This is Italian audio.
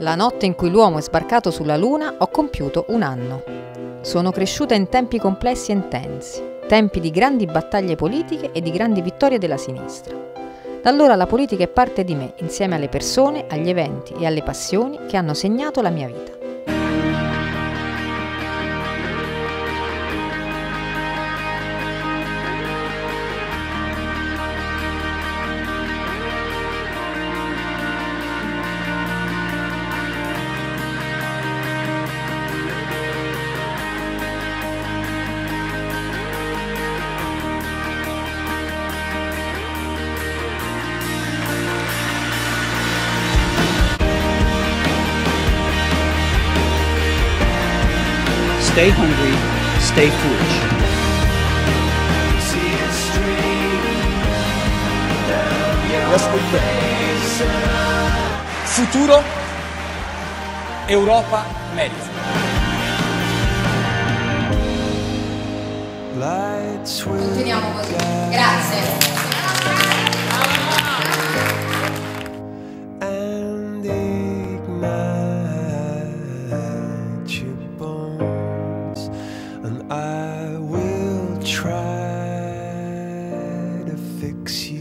La notte in cui l'uomo è sbarcato sulla Luna ho compiuto un anno. Sono cresciuta in tempi complessi e intensi, tempi di grandi battaglie politiche e di grandi vittorie della sinistra. Da allora la politica è parte di me, insieme alle persone, agli eventi e alle passioni che hanno segnato la mia vita. Stay hungry, stay foolish. Futuro Europa Medica. Continuiamo così. Grazie. and ignite try to fix you.